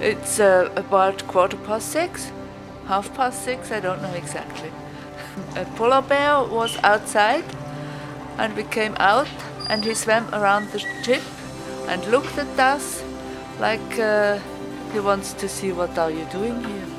It's uh, about quarter past six, half past six, I don't know exactly. A polar bear was outside and we came out and he swam around the ship and looked at us like uh, he wants to see what are you doing here.